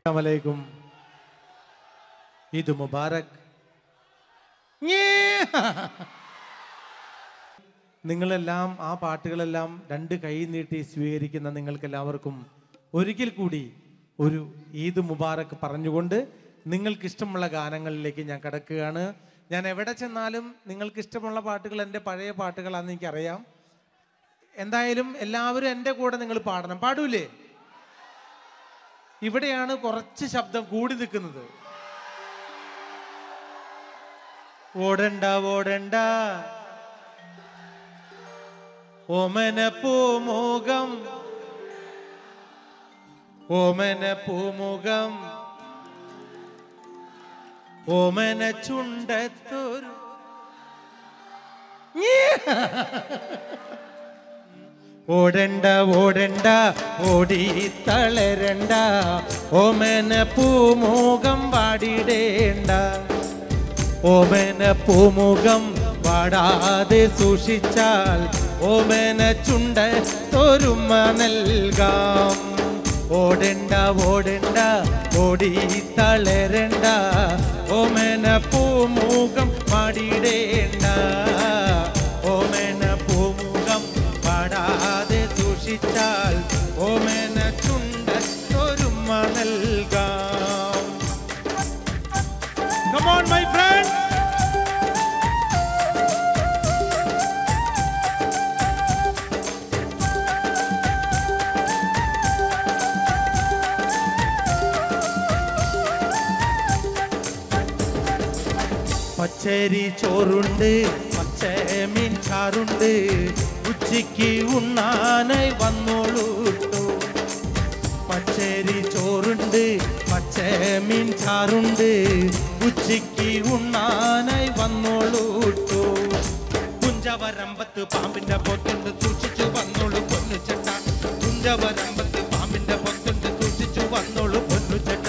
അസ്സലാമലൈക്കും ഈദ് മുബാറക്. നിങ്ങളെല്ലാം ആ പാട്ടുകളെല്ലാം രണ്ട് കൈ നീട്ടി സ്വീകരിക്കുന്ന നിങ്ങൾക്ക് എല്ലാവർക്കും ഒരിക്കൽ കൂടി ഒരു ഈദ് മുബാറക് പറഞ്ഞുകൊണ്ട് നിങ്ങൾക്ക് ഇഷ്ടമുള്ള ഗാനങ്ങളിലേക്ക് ഞാൻ കിടക്കുകയാണ്. ഞാൻ എവിടെ ചെന്നാലും നിങ്ങൾക്ക് ഇഷ്ടമുള്ള പാട്ടുകൾ എന്റെ പഴയ പാട്ടുകളാണെന്ന് എനിക്കറിയാം. എന്തായാലും എല്ലാവരും എന്റെ കൂടെ നിങ്ങൾ പാടണം. പാടൂലേ? ഇവിടെയാണ് കുറച്ച് ശബ്ദം കൂടി നിൽക്കുന്നത്. ഓടണ്ട ഓടണ്ട. ഓമന പൂമുഖം ഓമന പൂമുഖം ഓമന ചുണ്ടത്തൊരു ഓടണ്ട ഓടണ്ട ഓടി തളരണ്ട. ഓമന പൂമുഖം പാടിടേണ്ട ഓമന പൂമുഖം പാടാതെ സൂക്ഷിച്ചാൽ ഓമന ചുണ്ട തൊരുമ നൽകാം. ഓടണ്ട ഓടണ്ട ഓടി തളരണ്ട. ഓമന പൂമുഖം പാടിടേണ്ട പാടാതെ സൂക്ഷിച്ചാൽ ഓമന ചുണ്ട തൊരുമ നൽകാം Come on, my friends. പച്ചരി ചോറുണ്ട് പച്ചമീൻ ചാറുണ്ട് ഉച്ചയ്ക്ക് ഉണ്ണാനായി വന്നോളൂട്ടോ. പച്ചരി ചോറുണ്ട് പച്ചമീൻ ചാറുണ്ട്. ഉച്ചയ്ക്ക് ഉണ്ണാനായി വന്നോളൂട്ടോ. കുഞ്ചവരമ്പത്ത് പാമ്പിന്റെ പൊത്തുണ്ട് സൂക്ഷിച്ചു വന്നോളൂ പൊന്നു ചെട്ട. കുഞ്ചവരമ്പത്ത് പാമ്പിന്റെ പൊത്തുണ്ട് സൂക്ഷിച്ചു വന്നോളൂ പൊന്നു ചെട്ട.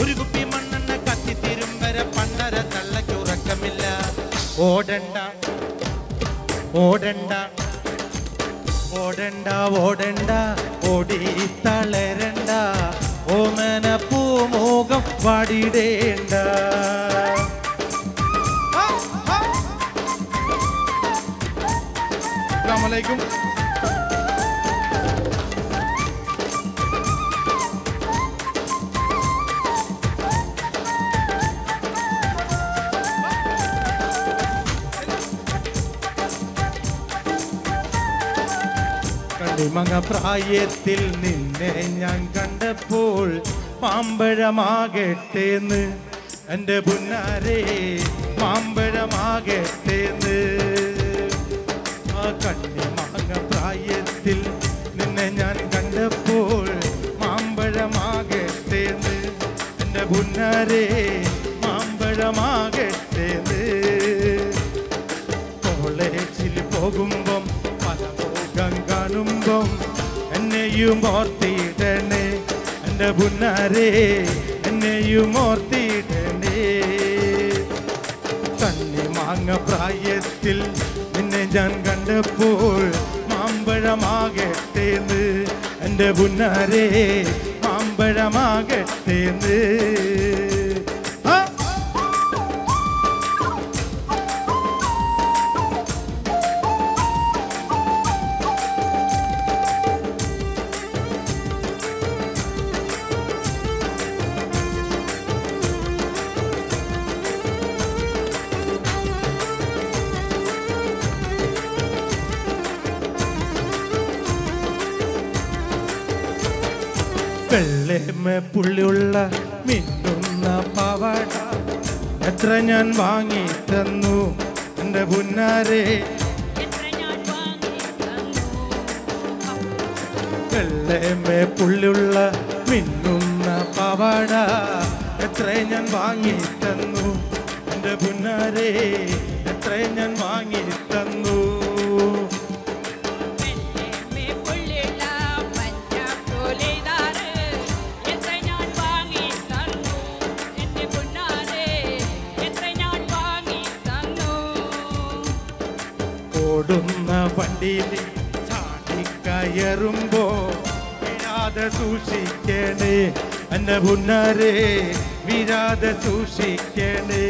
ഒരു കുപ്പി മണ്ണെണ്ണ കത്തിത്തിരും വരെ പണ്ടര തള്ളക്കുറക്കമില്ല ഓടണ്ട ഓടണ്ട. ഓടണ്ട ഓടണ്ട ഓടി തളരണ്ട ഓമന പൂമോകം പാടിടേണ്ട കണ്ണിമങ്ങ പ്രായത്തിൽ നിന്നെ ഞാൻ കണ്ടപ്പോൾ മാമ്പഴമാകട്ടേന്ന്. എന്റെ പുന്നാരെ മാമ്പഴമാകട്ടേന്ന്. ആ കണ്ണി പ്രായത്തിൽ നിന്നെ ഞാൻ കണ്ടപ്പോൾ മാമ്പഴമാകട്ടേന്ന്. എന്റെ പുന്നാരെ മാമ്പഴമാകട്ടേന്ന്. കോളേജിൽ പോകുമ്പം എന്നെയും ഓർത്തിയിടണേ എന്റെ പുന്നാരേ എന്നെയും ഓർത്തിയിടണേ കണ്ണി മാങ്ങ പ്രായത്തിൽ നിന്നെ ഞാൻ കണ്ടപ്പോൾ മാമ്പഴമാകട്ടേന്ന്. എന്റെ പുന്നാരേ മാമ്പഴമാകട്ടേന്ന്. പുള്ളിയുള്ള മിന്നുന്ന പാവാട. എത്ര ഞാൻ വാങ്ങി തന്നു എന്റെ പുന്നാരെ. വെള്ളമേ പുള്ളിയുള്ള മിന്നുന്ന പാവാട. എത്ര ഞാൻ വാങ്ങി തന്നു എന്റെ പുന്നാരെ. എത്ര ഞാൻ വാങ്ങി തന്നു സൂക്ഷിക്കണേ. പൊന്നാലെ വിരാത സൂക്ഷിക്കണേ.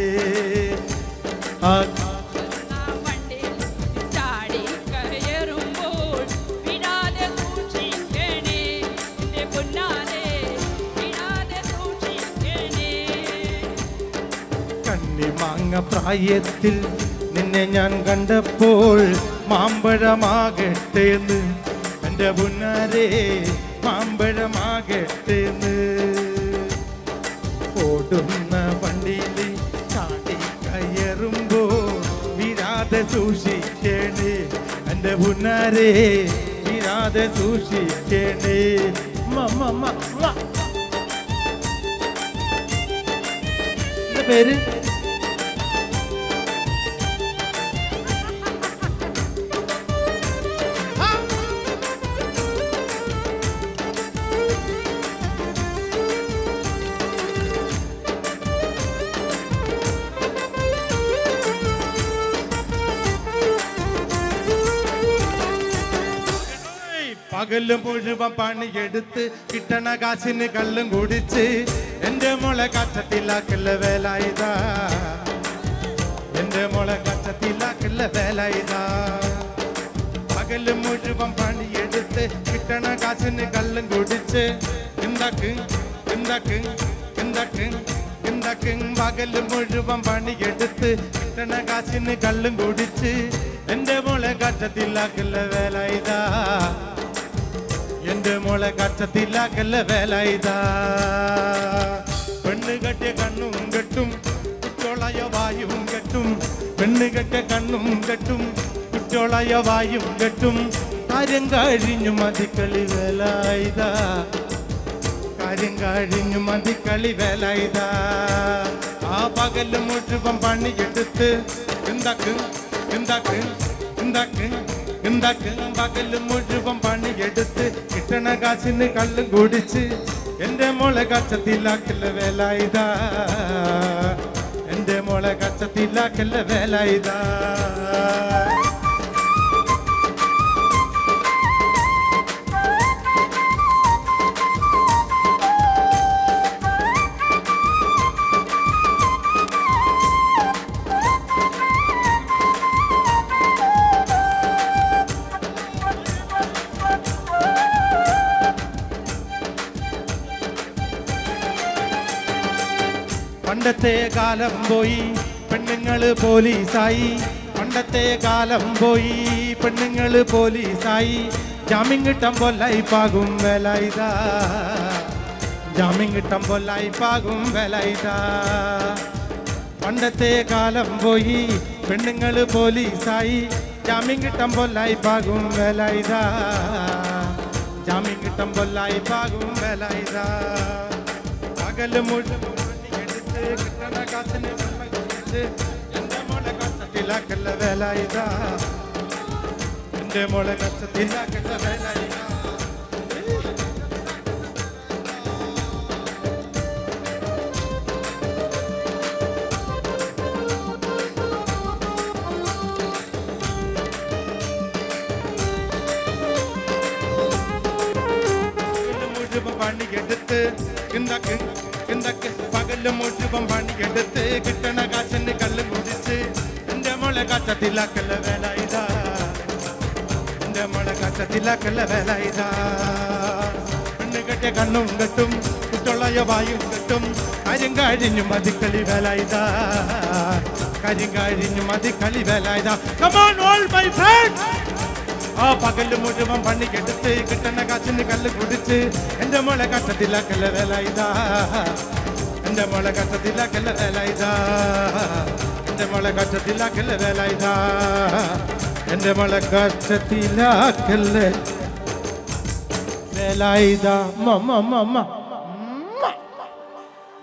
പ്രായത്തിൽ നിന്നെ ഞാൻ കണ്ടപ്പോൾ മാമ്പഴമാകട്ടെ എന്ന്. എന്റെ പുന്നാരെ എന്റെ പുന്നാരെ വീഴാതെ സൂക്ഷിക്കണേ മമ്മ മമ്മ പകൽ മുഴുവൻ പണിയെടുത്ത് കിട്ടണ കാശിന് കള്ളും കുടിച്ച് എന്റെ മോളെ കച്ചത്തിലാക്കല്ല വേല ഇതാ എന്റെ മോളെ കച്ചത്തിലാക്കല്ല വേല ഇതാ പകൽ മുഴുവൻ പണിയെടുത്ത് കിട്ടണ കാശിന് കള്ളും കുടിച്ച് എന്താക്ക് എന്താക്ക് എന്താക്ക് എന്താക്ക് പകൽ മുഴുവൻ പണിയെടുത്ത് കിട്ടണ കാശിന് കള്ളും കുടിച്ച് എന്റെ മോളെ കച്ചത്തിലാക്കല്ല വേല ഇതാ എന്റെ മോളെ കച്ചത്തില്ലാക്കല്ല വേല ഇതാ പെണ്ണ് കെട്ടിയ കണ്ണും കെട്ടും കുറ്റോളയ വായും കെട്ടും. പെണ്ണ് കെട്ടിയ കണ്ണും കെട്ടും കുറ്റോളയ വായും കെട്ടും. കാര്യം കഴിഞ്ഞു മതിക്കളി വേല ഇതാ കാര്യം കഴിഞ്ഞു മതിക്കളി വേല ഇതാ ആ പകൽ മുഴുവൻ പണിയെടുത്ത് എന്താക്ക് എന്താക്ക് എന്താക്ക് എന്താക്ക് പകലും മുഴുവൻ പണിയെടുത്ത് കിട്ടണ കാശിന് കള്ളും കുടിച്ച് എന്റെ മോളെ കച്ചത്തിലാക്കല്ല വേല ഇതാ. എന്റെ മോളെ കച്ചത്തിലാക്കല്ല വേല ഇതാ. പണ്ടത്തെ കാലം പോയി പെണ്ണുങ്ങൾ പോലീസായി. പണ്ടത്തെ കാലം പോയി പെണ്ണുങ്ങൾ പോലീസായി. ജാമ്യം കിട്ടാൻ പൊല്ലായി പാകും വേല ഇതാ. ജാമ്യം കിട്ടാൻ പൊല്ലായി പാകും വേല ഇതാ. പണ്ടത്തെ കാലം പോയി പെണ്ണുങ്ങൾ പോലീസായി. ജാമ്യം കിട്ടാൻ പൊല്ലായി പാകും വേല ഇതാ. ജാമ്യം കിട്ടാൻ പൊല്ലായി പാകും വേല ഇതാ. പകൽ മുഴുവൻ പണിയെടുത്ത് കിട്ടണ കാശിന് വെള്ളം കുടിച്ച് എന്റെ മോളെ കഷ്ടത്തിലാക്കല്ല വേല ഇതാ എന്റെ മോളെ കഷ്ടത്തിലാക്കല്ല വേല ഇതാ പകൽ മുഴുവൻ കിന്തക്ക് പകൽ മുഴുവൻ പണിയെടുത്ത് കിട്ടണ കാശന് കല്ല് കുടിച്ച് എന്റെ മോളെ കച്ചത്തിലാക്കല്ല വേല ഇതാ. എന്റെ മോളെ കച്ചത്തിലാക്കല്ല വേല ഇതാ. പെണ്ണ് കെട്ടിയ കണ്ണും കെട്ടും കുട്ടുള്ളയ വായും കെട്ടും. കാര്യം കഴിഞ്ഞു മതിക്കളി വേല ഇതാ. കാര്യം കഴിഞ്ഞു മതിക്കളി വേല ഇതാ. Come all my friends! ആ പകൽ മുഴുവൻ പണിക്കെടുത്ത് കിട്ടുന്ന കാശിന് കല്ല് കുടിച്ച് എന്റെ മോളെ കഷ്ടത്തിലാക്കല്ല വേല ഇതാ എന്റെ മോളെ കഷ്ടത്തിലാക്കല്ല വേല ഇതാ എന്റെ മോളെ കഷ്ടത്തിലാക്കല്ല വേല ഇതാ എന്റെ മോളെ കഷ്ടത്തിലാക്കല്ല വേല ഇതാ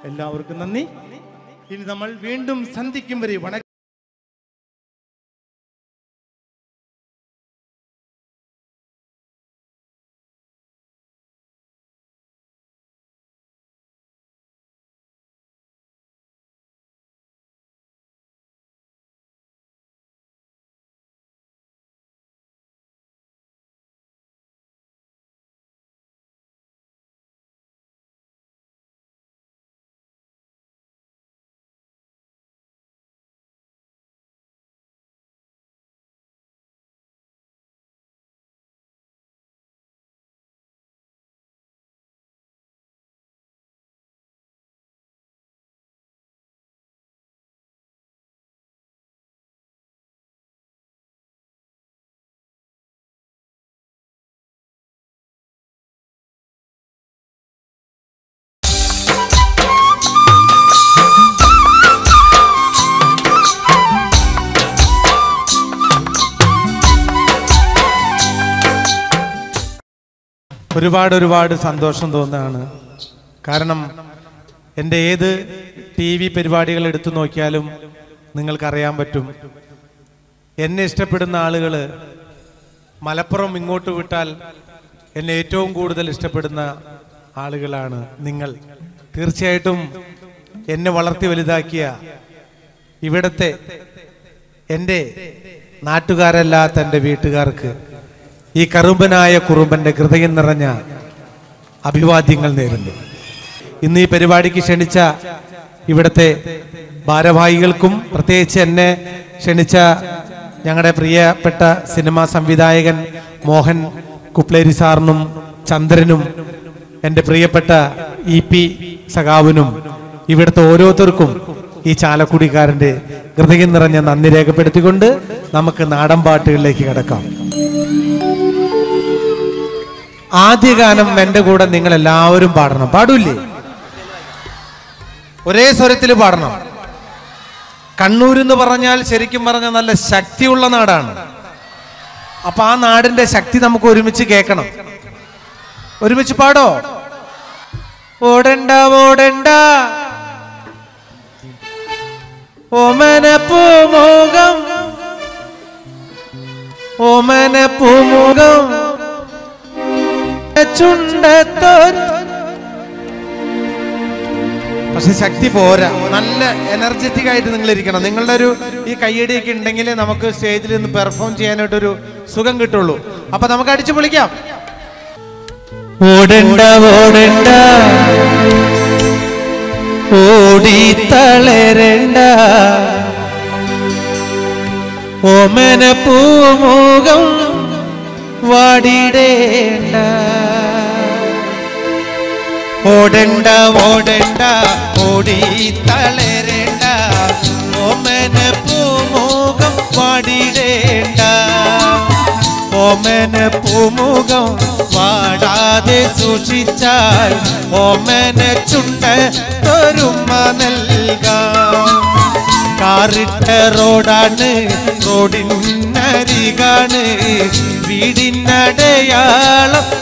എല്ലാവർക്കും നന്ദി. ഇനി നമ്മൾ വീണ്ടും സന്ധിക്കും വരെ വണക്കം. ഒരുപാട് ഒരുപാട് സന്തോഷം തോന്നുകയാണ്. കാരണം എന്റെ ഏത് ടി വി പരിപാടികൾ എടുത്തു നോക്കിയാലും നിങ്ങൾക്കറിയാൻ പറ്റും. എന്നെ ഇഷ്ടപ്പെടുന്ന ആളുകൾ മലപ്പുറം ഇങ്ങോട്ട് വിട്ടാൽ എന്നെ ഏറ്റവും കൂടുതൽ ഇഷ്ടപ്പെടുന്ന ആളുകളാണ് നിങ്ങൾ. തീർച്ചയായിട്ടും എന്നെ വളർത്തി വലുതാക്കിയ ഇവിടത്തെ എന്റെ നാട്ടുകാരല്ലാത്ത എന്റെ വീട്ടുകാർക്ക് ഈ കറുമ്പനായ കുറുമ്പന്റെ ഹൃദയം നിറഞ്ഞ അഭിവാദ്യങ്ങൾ നേരുന്നു. ഇന്ന് ഈ പരിപാടിക്ക് ക്ഷണിച്ച ഇവിടുത്തെ ഭാരവാഹികൾക്കും പ്രത്യേകിച്ച് എന്നെ ക്ഷണിച്ച ഞങ്ങളുടെ പ്രിയപ്പെട്ട സിനിമാ സംവിധായകൻ മോഹൻ കുപ്ലേരി സാറിനും ചന്ദ്രനും എന്റെ പ്രിയപ്പെട്ട ഇ പി സഖാവിനും ഇവിടുത്തെ ഓരോരുത്തർക്കും ഈ ചാലക്കുടിക്കാരന്റെ ഹൃദയം നിറഞ്ഞ നന്ദി രേഖപ്പെടുത്തിക്കൊണ്ട് നമുക്ക് നാടൻ പാട്ടുകളിലേക്ക് കിടക്കാം. ആദ്യ ഗാനം എന്റെ കൂടെ നിങ്ങൾ എല്ലാവരും പാടണം. പാടൂല്ലേ? ഒരേ സ്വരത്തിൽ പാടണം. കണ്ണൂർ എന്ന് പറഞ്ഞാൽ ശരിക്കും പറഞ്ഞ നല്ല ശക്തിയുള്ള നാടാണ്. അപ്പൊ ആ നാടിന്റെ ശക്തി നമുക്ക് ഒരുമിച്ച് കേൾക്കണം. ഒരുമിച്ച് പാടോ? ഓടണ്ട ഓടണ്ട. ഓമന പൂമുഖം പക്ഷെ ശക്തി പോരാ. നല്ല എനർജറ്റിക് ആയിട്ട് നിങ്ങൾ ഇരിക്കണം നിങ്ങളുടെ ഒരു ഈ കയ്യടിയൊക്കെ ഉണ്ടെങ്കിൽ നമുക്ക് സ്റ്റേജിൽ നിന്ന് പെർഫോം ചെയ്യാനായിട്ടൊരു സുഖം കിട്ടുള്ളൂ. അപ്പൊ നമുക്ക് അടിച്ചു പൊളിക്കാം. ഓടണ്ട ഓടണ്ട. ഓടി തളരണ്ട. ഓമന പൂമുഖം വാടിടേണ്ട. ഓടണ്ട ഓടണ്ട ഓടി തളരണ്ട. ഓമന പൂമുഖം പാടിടേണ്ട ഓമന പൂമുഖം പാടാതെ സൂക്ഷിച്ചാൽ ഓമന ചുണ്ട തൊരുമ നൽകാം. കാറിട്ട റോഡാണ് റോഡിനരികാണ് വീടിനടയാളം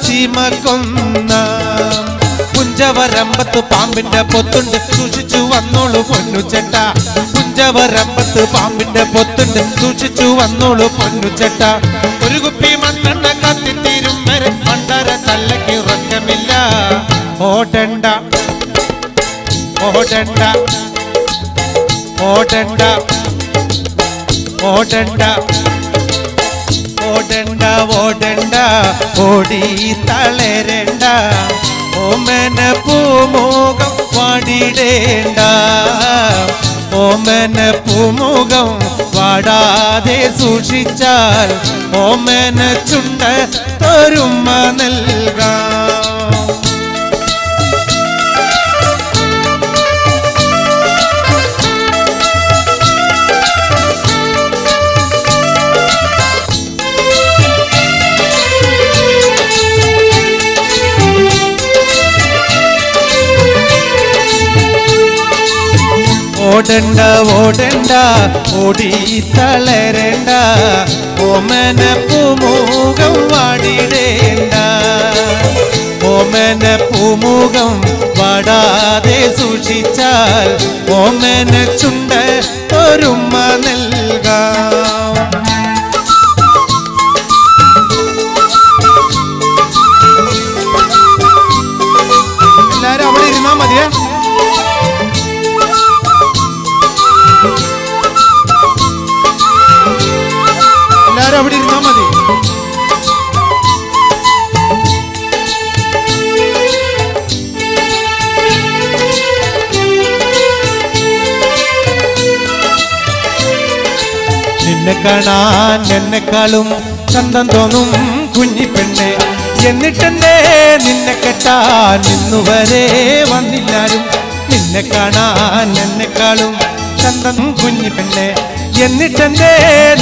ചീമക്കൊന്ന പുഞ്ചവരമ്പത്ത് പാമ്പിന്റെ പൊത്തുണ്ട്. സൂക്ഷിച്ചു വന്നോളൂ പൊന്നുചേട്ട പുഞ്ചവരമ്പത്ത് പാമ്പിന്റെ പൊത്തുണ്ട്. സൂക്ഷിച്ചു വന്നോളൂ പൊന്നുചേട്ട ഒരു കുപ്പി മണ്ണെണ്ണ കത്തിത്തീരും വരെ മണ്ടര തല്ലയ്ക്ക് ഉറക്കമില്ല. ഓടണ്ട ഓടണ്ട ഓടണ്ട ഓടണ്ട ഓടണ്ട ഓടണ്ട ഓടി തളരണ്ട. ഓമന പൂമുഖം വാടിടേണ്ട ഓമന പൂമുഖം വാടാതെ സൂക്ഷിച്ചാൽ ഓമന ചുണ്ട തൊരുമ നൽകാം. ഓടണ്ട ഓടണ്ട ഓടി തളരണ്ട ഓമന പൂമുഖം വാടിടേണ്ട. ഓമന പൂമുഖം വാടാതെ സൂക്ഷിച്ചാൽ ഓമന ചുണ്ട ഒരുമ നൽകാം കാണാൻ എന്നെക്കാളും ചന്തം തോന്നും കുഞ്ഞിപ്പെണ്ണെ എന്നിട്ടെന്നേ നിന്നെ കെട്ടാൻ ഇന്നുവരെ വന്നില്ലാരും. നിന്നെ കാണാൻ എന്നെക്കാളും ചന്തം കുഞ്ഞിപ്പെണ്ണെ എന്നിട്ടെന്നേ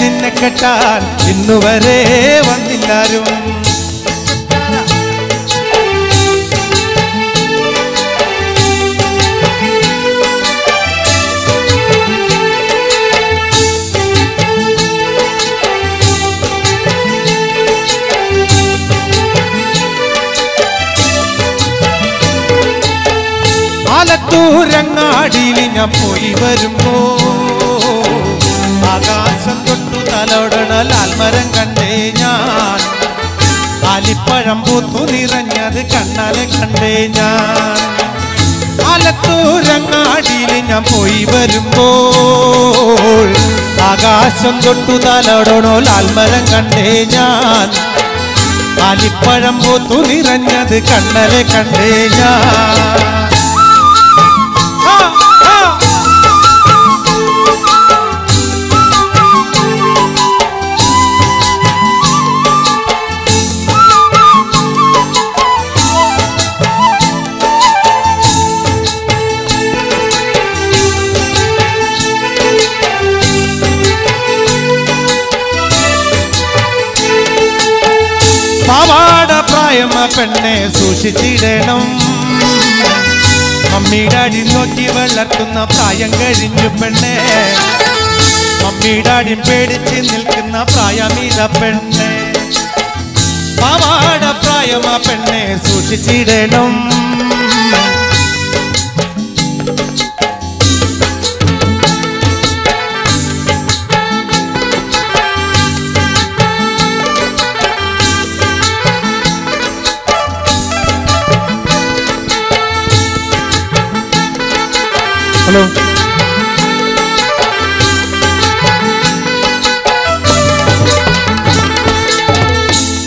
നിന്നെ കെട്ടാൻ ഇന്നുവരെ വന്നില്ലാരും. ആലത്തൂരങ്ങാടിയിൽ ഞാൻ പോയി വരുമ്പോ ആകാശം തൊട്ടു തലോടണ ലാൽമരം കണ്ടേ ഞാൻ. ആലിപ്പഴം പൂത്തു നിറഞ്ഞത് കണ്ണാലെ കണ്ടേ ഞാൻ. ആലത്തൂരങ്ങാടിയിൽ ഞാൻ പോയി വരുമ്പോൾ ആകാശം തൊട്ടു തലോടണോ ലാൽമരം കണ്ടേ ഞാൻ. ആലിപ്പഴം പൂത്തു നിറഞ്ഞത് കണ്ണലെ കണ്ടേ ഞാൻ. പ്രായമ പെണ്ണെ സൂക്ഷിച്ചിടണം. മമ്മിയുടെ അടി നോക്കി വളർത്തുന്ന പ്രായം കഴിഞ്ഞു പെണ്ണെ. മമ്മിയുടെ അടി പേടിച്ച് നിൽക്കുന്ന പ്രായമീത പെണ്ണെ. പാവാട പ്രായമ പെണ്ണെ സൂക്ഷിച്ചിടണം. ഹലോ.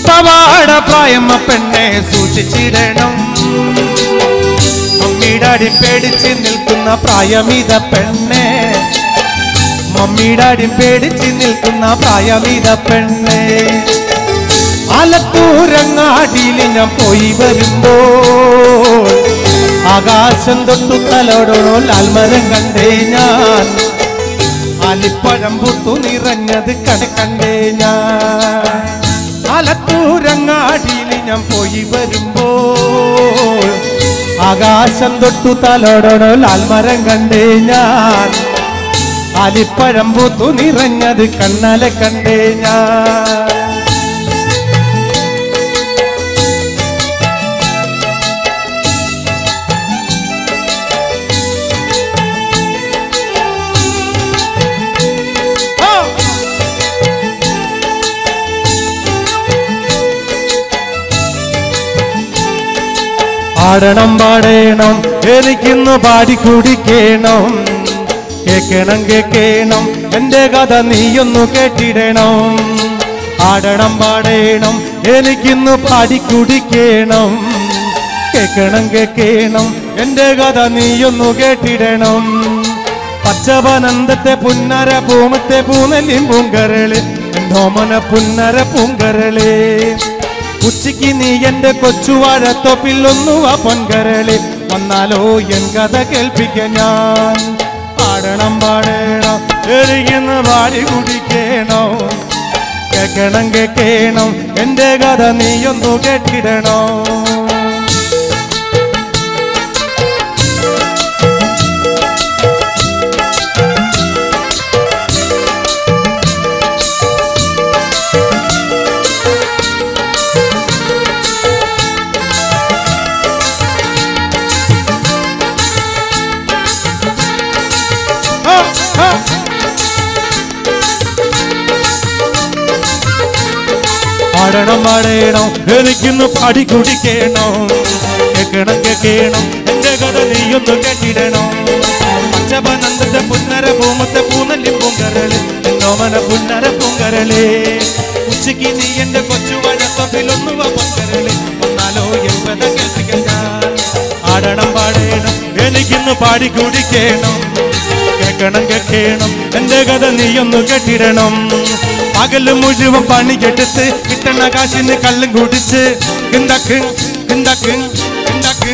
പവാട പ്രായം പെണ്ണെ സൂക്ഷിച്ചിടണം. മമ്മിയുടെ അടി പേടിച്ച് നിൽക്കുന്ന പ്രായമിത പെണ്ണെ. മമ്മിയുടെ അടി പേടിച്ച് നിൽക്കുന്ന പ്രായമിത പെണ്ണെ. ആലത്തൂരങ്ങാടിയിൽ ഞാൻ പോയി വരുമ്പോൾ ആകാശം തൊട്ടു തലോടോ ലാൽമരം കണ്ടേ ഞാൻ. ആലിപ്പഴം പുത്തു നിറഞ്ഞത് കട കണ്ടേ ഞാൻ. ആലത്തൂരങ്ങാടിയിൽ ഞാൻ പോയി വരുമ്പോൾ ആകാശം തൊട്ടു തലോടോ ലാൽമരം കണ്ടേ ഞാൻ. ആലിപ്പഴം പൂത്തു നിറഞ്ഞത് കണ്ണാലെ കണ്ടേ ഞാൻ. ആടണം പാടേണം. എനിക്കിന്ന് പാടി കുടിക്കണം. കേക്കണം കേക്കണം എന്റെ കഥ നീയൊന്നു കേട്ടിടണം. ആടണം പാടേണം. എനിക്കിന്ന് പാടി കുടിക്കണം. കേക്കണം കേക്കണം എന്റെ കഥ നീയൊന്നു കേട്ടിടണം. പച്ചവനന്തത്തെ പുന്നര പൂമത്തെ പൂനെല്ലിൻ പൂങ്കരൾ. എന്തോമന പുന്നര പൂങ്കരളേ. ഉച്ചയ്ക്ക് നീ എന്റെ കൊച്ചുവാഴത്തൊപ്പിൽ ഒന്നുവ പൊൻകരളി വന്നാലോ എൻ കഥ കേൾപ്പിക്ക ഞാൻ. പാടണം പാടണം എരികുന്ന വാടി കുടിക്കണോ. കേക്കണം കേക്കണം എന്റെ കഥ നീയൊന്നു കേട്ടിടണോ. പാടണം പാടണം എനിക്കിന്ന് പാടി കുടിക്കണം. കേൾക്കണം കേൾക്കണം. എന്റെ കഥ നീയൊന്ന് കേട്ടിടണം. പച്ചപനന്ദത്തെ പുന്നര പൂമത്തെ പൂനല്ലി പൂങ്കരൾ എന്നോമന പുന്നര പൂങ്കരളേ ഉച്ചയ്ക്ക് നീ എന്റെ കൊച്ചു വഴത്തൊപ്പിലൊന്നുവ പൊങ്കരൾ വന്നാലോ എൺപത് കേൾപ്പിക്കാൻ ആടണം പാടേണം എനിക്കിന്ന് പാടി കുടിക്കണം. കേൾക്കണം കേൾക്കണം. എന്റെ കഥ നീയൊന്ന് കേട്ടിടണം. പകൽ മുഴുവൻ പണി കെടുത്ത് കിട്ടണ കാശിന് കള്ളും കുടിച്ച്. കിണ്ടക്ക് കിണ്ടക്ക് കിണ്ടക്ക്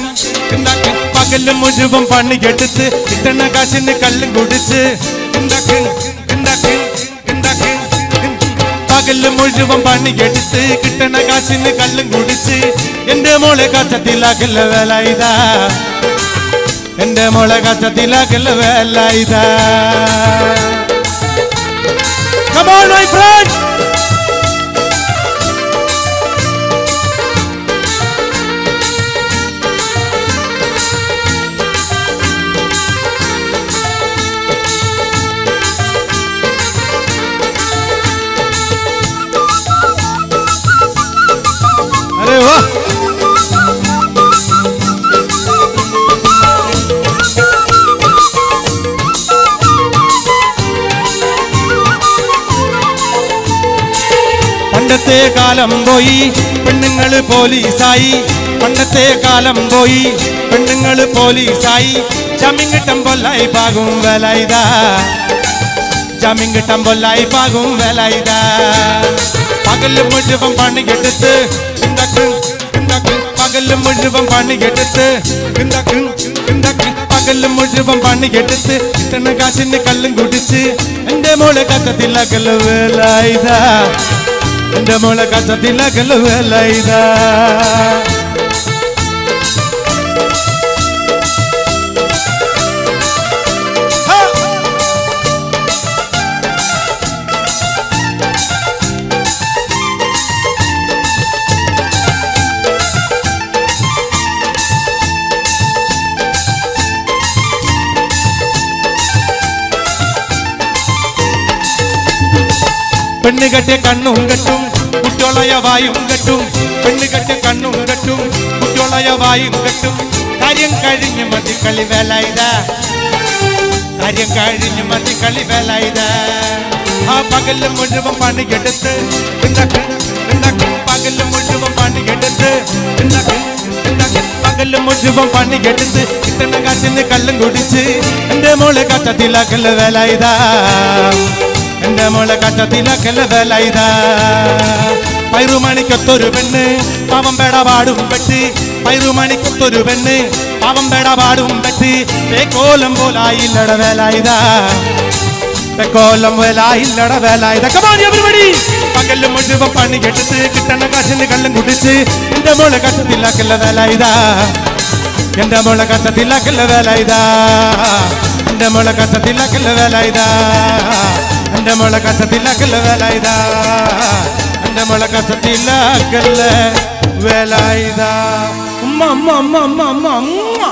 കിണ്ടക്ക് പകൽ മുഴുവൻ പണി കെടുത്ത് കിട്ടണ കാശിന് കള്ളും കുടിച്ച്. കിണ്ടക്ക് കിണ്ടക്ക് കിണ്ടക്ക് പകൽ മുഴുവൻ പണി എടുത്ത് കിട്ടണ കാശിന് കള്ളും കുടിച്ച്. എന്റെ മോളെ കച്ചത്തിലാക്കില്ല വേല ഇതാ. എന്റെ മോളെ കച്ചത്തിലാക്കില്ല വേല ഇതാ. Come on, my friend! പണ്ടത്തെ കാലം പോയി പെണ്ണുങ്ങൾ പോലീസായി. പണ്ടത്തെ കാലം പോയി പെണ്ണുങ്ങൾ പോലീസായി. ജാമ്യം കിട്ടം പൊല്ലായി പാകും വലൈതാ ജാമ്യം കിട്ടം പൊല്ലായി പാകും വലൈതാ പകൽ മുഴുവൻ പണിയെടുത്ത് പകൽ മുഴുവൻ പണിയെടുത്ത് പകൽ മുഴുവൻ പണിയെടുത്ത് കിട്ടണ കാശിന് കല്ലും കുടിച്ച് എന്റെ മോളെ കത്തത്തില്ല കല്ല് വേലായുധാ. എന്റെ മോളെ കത്തത്തില്ല കല്ല് വേലായുധാ പെണ്ണ് കണ്ണും കെട്ടും കുട്ടിയോളയ വായും കെട്ടും. പെണ്ണ് കണ്ണും കെട്ടും കുട്ടിയോളയ വായും കെട്ടും. കാര്യം കഴിഞ്ഞ് മതി കളി വേലായുധ കാര്യം കഴിഞ്ഞ് മതി കളി വേലായുധ ആ പകൽ മുഴുവൻ പണിയെടുത്ത് പകൽ മുഴുവൻ പണിയെടുത്ത് പകൽ മുഴുവൻ പണിയെടുത്ത് കിട്ടണ കാശിന് കള്ളും കുടിച്ച് എന്റെ മോളെ കട്ടത്തിലാക്കൽ വേലായുധാ എന്റെ മോളെ കട്ടത്തിലാക്കൽ വേലായുധാ പൈറുമണിക്കൊത്തൊരു പെണ്ണ് പാവം പെടപാടും പെട്ട്. പൈറുമണിക്കൊത്തൊരു പെണ്ണ് പാവം പെടപാടും പെട്ട്. കോലം പോലായില്ലട വേലായുത കോലം വേലായില്ലട വേലായുത പകൽ മുഴുവൻ പണി കെട്ടിട്ട് കിട്ടണ കാശിന് കള്ളം കുടിച്ച് എന്റെ മോളെ കട്ടത്തിലാക്കല്ല വേലായുധാ എന്റെ മോളെ കട്ടത്തിലാക്കല്ല വേലായുധാ എന്റെ മോളെ കട്ടത്തിലാക്കല്ല വേലായുധാ എന്റെ മോളെ കട്ടത്തിലാക്കല്ല വേലായുധാ എന്റെ മോളെ കട്ടത്തിലാക്കല്ല വേലായുധാ ഉമ്മ ഉമ്മ ഉമ്മ ഉമ്മ ഉമ്മ ഉമ്മ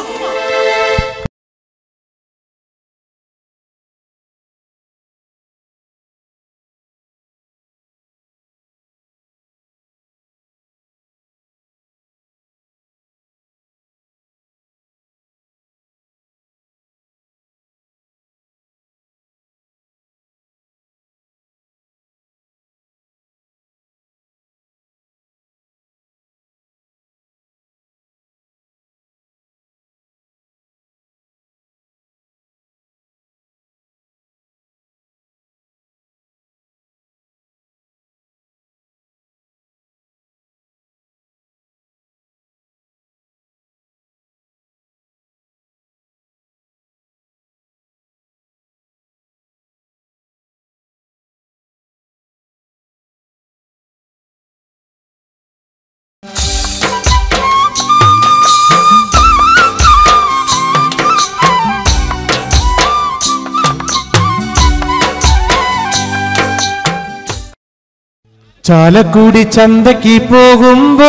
ചാലക്കുടി ചന്തയ്ക്ക് പോകുമ്പോൾ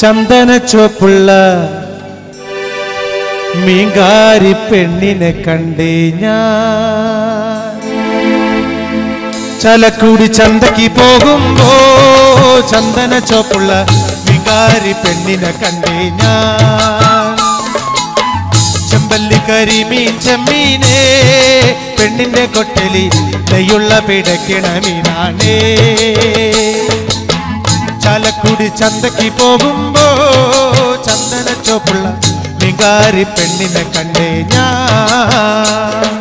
ചന്ദന ചോപ്പുള്ള മീങ്കാരി പെണ്ണിനെ കണ്ടേ ഞാൻ. ചാലക്കുടി ചന്തയ്ക്ക് പോകുമ്പോ ചന്ദന ചോപ്പുള്ള മീങ്കാരി പെണ്ണിനെ കണ്ടേ ഞാൻ. ചെമ്പല്ലി കരിമീൻ ചെമ്മീനേ പെണ്ണിന്റെ കൊട്ടലി തയ്യുള്ള പിടക്കിണമീനാണേ. ചാലക്കുടി ചന്തയ്ക്ക് പോകുമ്പോ ചന്ദന ചോപ്പുള്ള മികാരി പെണ്ണിനെ കണ്ടേ ഞാൻ.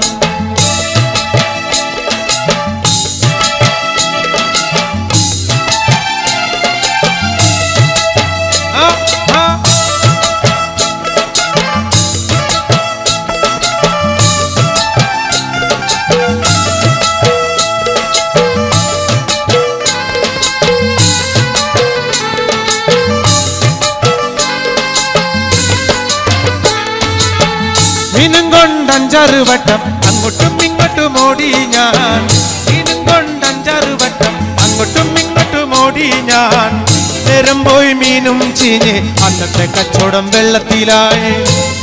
വട്ടം അങ്ങോട്ടും ഇങ്ങോട്ടും ഓടി ഞാൻ. മീനും കൊണ്ട് അഞ്ചാറ് വട്ടം അങ്ങോട്ടും ഇങ്ങോട്ടും ഓടി ഞാൻ. നേരം പോയി മീനും ചീഞ്ഞ് അന്നത്തെ കച്ചവടം വെള്ളത്തിലായി.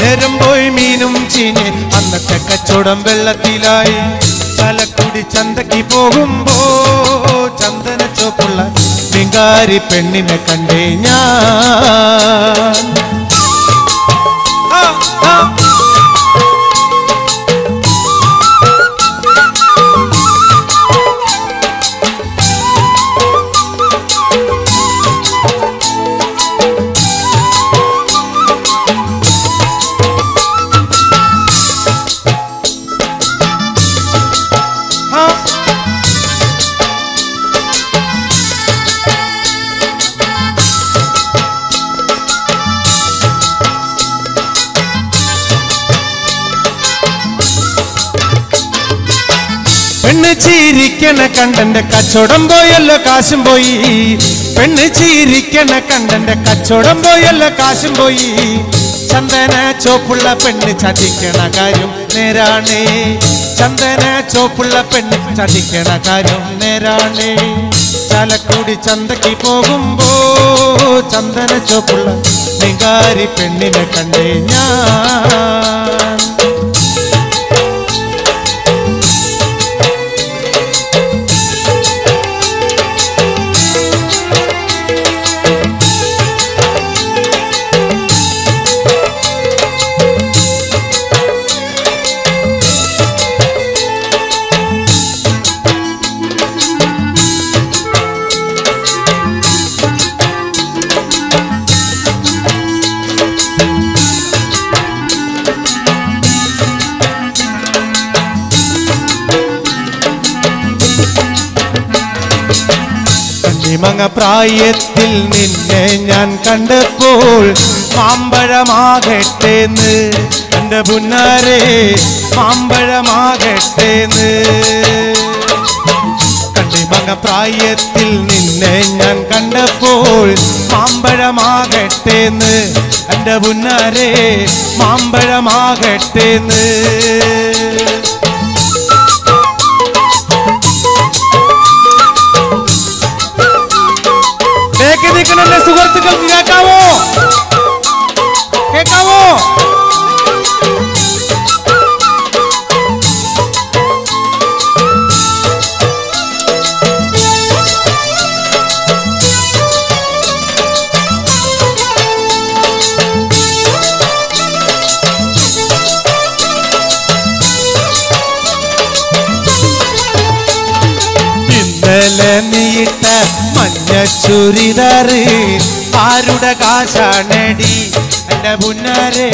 നേരം പോയി മീനും ചീഞ്ഞ് അന്നത്തെ കച്ചവടം വെള്ളത്തിലായി. ചലക്കുടി ചന്തയ്ക്ക് പോകുമ്പോ ചന്ദന ചോപ്പുള്ള പെണ്ണിനെ കണ്ടേ ഞാൻ. ചീരിക്കണ കണ്ടന്റെ കച്ചവടം പോയല്ലോ കാശും പോയി. പെണ്ണ് ചീരിക്കണ കണ്ടന്റെ കച്ചവടം പോയല്ലോ കാശും പോയി. ചന്ദന ചോപ്പുള്ള പെണ്ണ് ചതിക്കണ കാര്യം നേരാണേ. ചന്ദന ചോപ്പുള്ള പെണ്ണ് ചതിക്കണ കാര്യം നേരാണേ. ചലക്കൂടി ചന്തക്ക് പോകുമ്പോ ചന്ദന ചോപ്പുള്ള നികാരി പെണ്ണിനെ കണ്ടേ ഞാൻ. കണ്ണിമങ്ങ പ്രായത്തിൽ നിന്നെ ഞാൻ കണ്ടപ്പോൾ മാമ്പഴമാകട്ടേന്ന് എന്റെ പുന്നാരെ മാമ്പഴമാകട്ടേന്ന് പ്രായത്തിൽ നിന്നെ ഞാൻ കണ്ടപ്പോൾ മാമ്പഴമാകട്ടേന്ന് എന്റെ പുന്നാരെ മാമ്പഴമാകട്ടേന്ന് ബേക്കി നിൽക്കുന്ന എന്റെ സുഹൃത്തുക്കൾക്ക് ചുരിദാറ് ആരുടെ കാശാണടി? എന്റെ പുന്നാരെ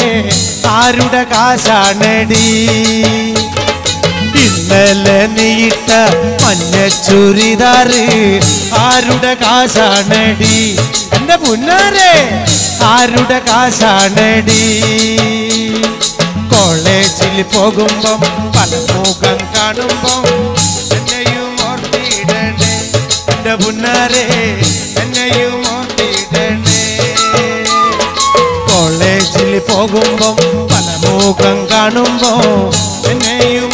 ആരുടെ കാശാണടി? ഇന്നലെ നീട്ട മഞ്ഞ ചുരിദാറ് ആരുടെ കാശാണടി? എന്റെ പുന്നാരെ ആരുടെ കാശാണടി? കോളേജിൽ പോകുമ്പം പല മുഖം കാണുമ്പം കോളേജിൽ പോകുമ്പോ പല മുഖം കാണുമ്പോ എന്നെയും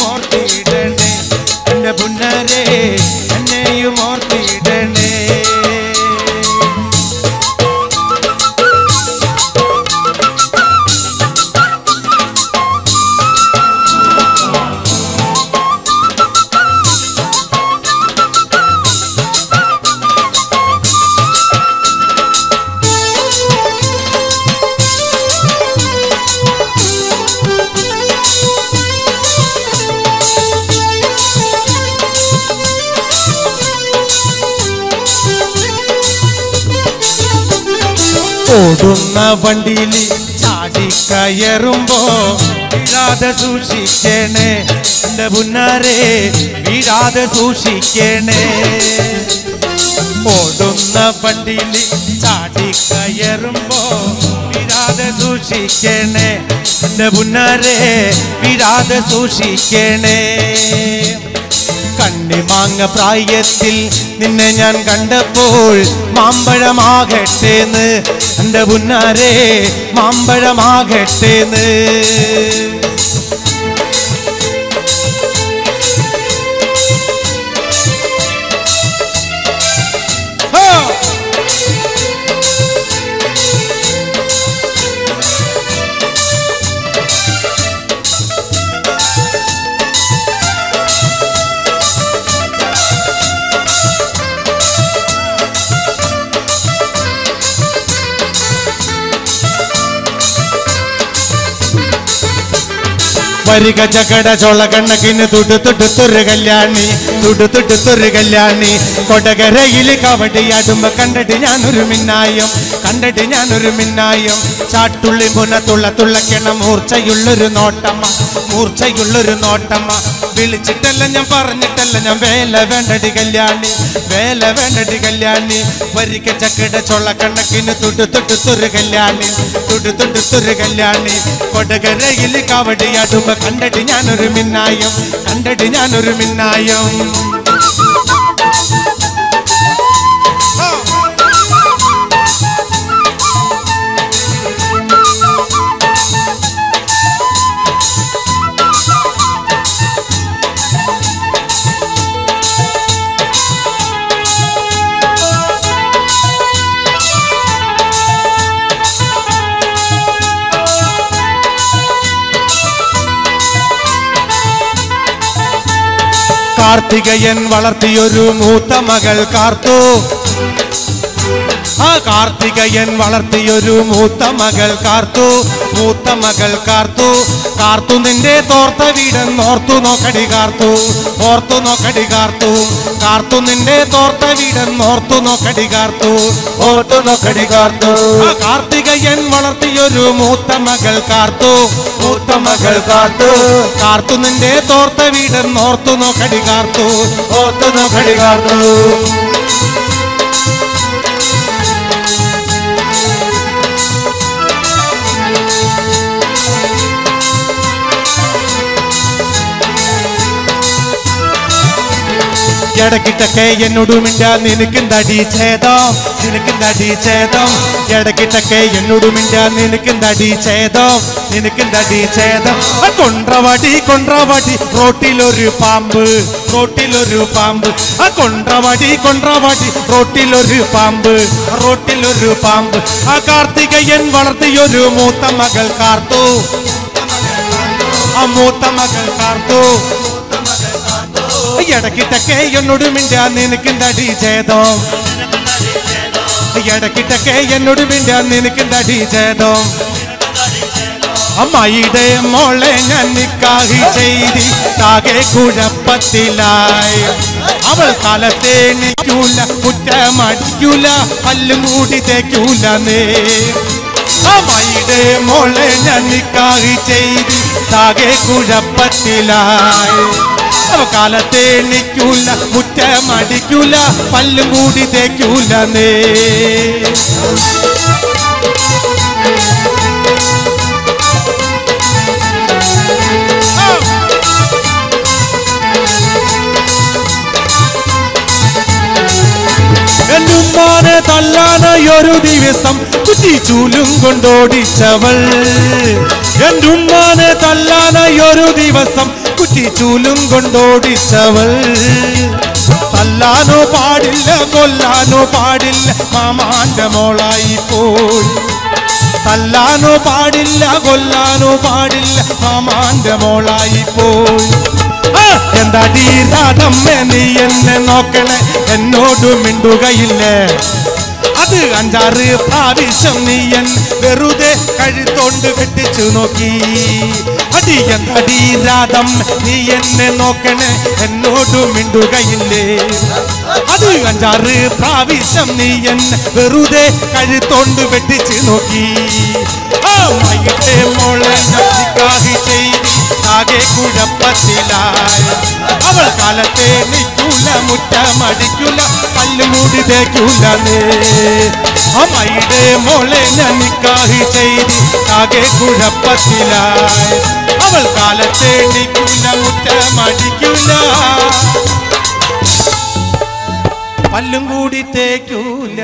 വണ്ടിയിൽ ചാടി കയറുമ്പോ വീഴാതെ സൂക്ഷിക്കണേ. എന്റെ പുന്നാരെ വീഴാതെ സൂക്ഷിക്കണേ. ഓടുന്ന വണ്ടിയിൽ ചാടി കയറുമ്പോ വീഴാതെ സൂക്ഷിക്കണേ. എന്റെ പുന്നാരെ വീഴാതെ സൂക്ഷിക്കണേ. കണ്ണിമാങ്ങ പ്രായത്തിൽ നിന്നെ ഞാൻ കണ്ടപ്പോൾ മാമ്പഴമാകട്ടേന്ന് എന്റെ പുന്നാരെ മാമ്പഴമാകട്ടേന്ന്! വരിക ചകട ചോള കണ്ണക്കിന് തുടു തുടുത്തൊരു കല്യാണി തുടു തുടുത്തൊരു കല്യാണി. കൊടകരയിൽ കവടിയാടുമ്പോ കണ്ടിട്ട് ഞാനൊരു മിന്നായും കണ്ടിട്ട് ഞാനൊരു മിന്നായും. ചാട്ടുള്ളി പുന തുള്ള തുള്ളക്കണ മൂർച്ചയുള്ളൊരു നോട്ടമ്മ മൂർച്ചയുള്ളൊരു നോട്ടമ്മ. വിളിച്ചിട്ടല്ല ഞാൻ പറഞ്ഞിട്ടല്ല ഞാൻ വേല വേണ്ടടി കല്യാണി വേല വേണ്ടടി കല്യാണി. വരിക ചക്കട ചൊള്ള കണ്ണക്കിന് തുടു തുടുത്തൊരു കല്യാണി. തുടുതുടുത്തൊരു കല്യാണി കൊടകരയിൽ കാവടിയാടുമ്പോ കണ്ടടി ഞാനൊരു മിന്നായം കണ്ടടി ഞാനൊരു മിന്നായം. കാർത്തികയൻ വളർത്തിയൊരു മൂത്ത മകൾ കാർത്തു. ആ കാർത്തികയൻ വളർത്തിയൊരു മൂത്ത മകൾ കാർത്തു. മൂത്ത മകൾ കാർത്തു. കാർത്തു നിന്റെ തോർത്ത വീടെന്നോർത്തു നോക്കടി കാർത്തു. ഓർത്തു നോക്കടി കാർത്തു. കാർത്തു നിന്റെ തോർത്ത വീടെന്നോർത്തു നോക്കടി കാർത്തു. ഓർത്തു നോക്കടി കാർത്തു. ആ കാർത്തികയൻ വളർത്തിയൊരു മൂത്ത മകൾ കാർത്തു. മൂത്ത മകൾ കാർത്തു കാർത്തു നിന്റെ തോർത്ത വീടെന്നോർത്തു നോക്കടി കാർത്തു. ഓർത്തു നോക്കടി കാർത്തു ഇടക്കിട്ടൊക്കെ എന്നോട് മിണ്ടാ നിനക്കും തടി ഛേദം? നിനക്കെന്തടി ഛേദം? ഇടക്കിട്ടൊക്കെ എന്നോട് മിണ്ടാ നിനക്കും നിനക്കെന്തടി ഛേദം? നിനക്കെന്തടി ഛേദം? ആ കൊണ്ട്രവടി കൊണ്ട്രവടി റോട്ടിലൊരു പാമ്പ് റോട്ടിലൊരു പാമ്പ്. ആ കൊണ്ട്രവടി കൊണ്ട്രവടി റോട്ടിലൊരു പാമ്പ് റോട്ടിലൊരു പാമ്പ്. ആ കാർത്തികയൻ വളർത്തിയൊരു മൂത്ത മകൾ കാർത്തു. ആ മൂത്ത മകൾ കാർത്തു. ഇടക്കിട്ടൊക്കെ എന്നോട് മിണ്ട നിനക്കെന്തടി ഛേദം ഇടക്കിട്ടൊക്കെ എന്നോട് മിണ്ട നിനക്കെന്തടി ഛേദം അമ്മയുടെ മോളെ ഞാൻ നിക്കാഹി ചെയ്തി താകെ കുഴപ്പത്തിലായി. അവൾ കാലത്തെ നിൽക്കൂല കുറ്റമടിക്കൂല പല്ലും കൂടി തേക്കൂല നേ. അമ്മയുടെ മോളെ ഞാൻ നിക്കാഹി ചെയ്തി താകെ കുഴപ്പത്തിലായി. കാലത്തെ മുറ്റ മുറ്റമടിക്കൂല പല്ലും കൂടി തേക്കൂല നേ. എന്നുമ്മാനെ തല്ലാനായൊരു ദിവസം കുറ്റിച്ചൂലും കൊണ്ടോടിച്ചവൾ. എന്നുമ്മാനെ തല്ലാനായൊരു ദിവസം കുറ്റിച്ചൂലും കൊണ്ടോടിച്ചവൾ. തല്ലാനോ പാടില്ല കൊല്ലാനോ പാടില്ല മാമാന്റെ മോളായി പോയി തല്ലാനോ പാടില്ല കൊല്ലാനോ പാടില്ല മാമാന്റെ മോളായി പോയി എന്താ എന്താടി രാധമ്മ നീ എന്നെ നോക്കണേ? എന്നോട് മിണ്ടുകയില്ലേ? അത് അഞ്ചാറ് പ്രാവശ്യം നീ എൻ വെറുതെ കഴുത്തോണ്ട് കെട്ടിച്ചു നോക്കി. അടിയൻ അടീരാതം നീ എന്നെ നോക്കണേ. എന്നോട് മിണ്ടുകയില്ലേ? അത് അഞ്ചാറ് പ്രാവശ്യം നീ എൻ വെറുതെ കഴുത്തോണ്ട് വെട്ടിച്ചു നോക്കി. ആ മൈകിട്ടെ മോളെ ചെയ്യ ആകെ കുഴപ്പത്തിലായി. അവൾ കാലത്തെ നിൽക്കൂല മുറ്റമടിക്കൂല പല്ലുമൂടി തേക്കൂല അമ്മയുടെ മോളെ ഞാൻ ചെയ്തി ആകെ കുഴപ്പത്തിലായി. അവൾ കാലത്തെ നിൽക്കൂല മുറ്റമടിക്കൂല. പല്ലും കൂടി തേക്കൂല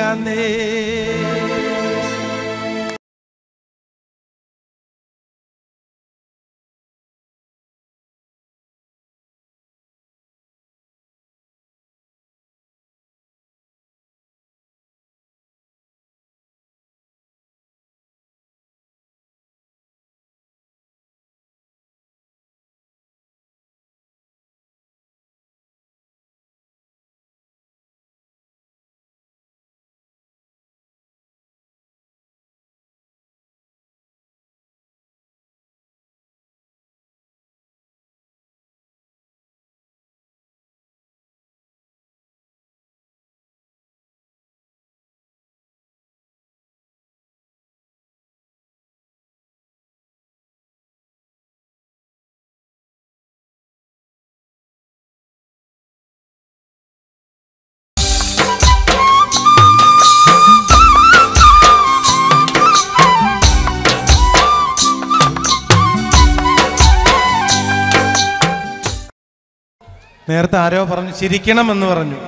നേരത്തെ ആരോ പറഞ്ഞു ചിരിക്കണം എന്ന് പറഞ്ഞു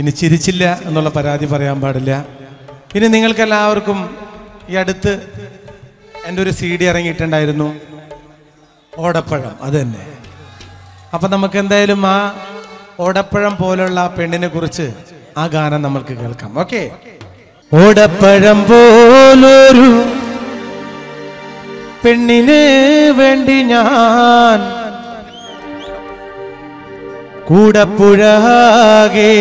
ഇനി ചിരിച്ചില്ല എന്നുള്ള പരാതി പറയാൻ പാടില്ല. ഇനി നിങ്ങൾക്ക് എല്ലാവർക്കും ഈ അടുത്ത് എന്റെ ഒരു സി ഡി ഇറങ്ങിയിട്ടുണ്ടായിരുന്നു. ഓടപ്പഴം അത് തന്നെ. അപ്പം നമുക്ക് എന്തായാലും ആ ഓടപ്പഴം പോലുള്ള ആ പെണ്ണിനെ കുറിച്ച് ആ ഗാനം നമ്മൾക്ക് കേൾക്കാം. ഓക്കെ? ഓടപ്പഴം പോലൊരു പെണ്ണിന് വേണ്ടി ഞാൻ കൂടപ്പുഴാകെ